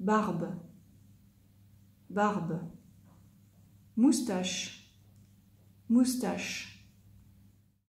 barbe, barbe, moustache, moustache,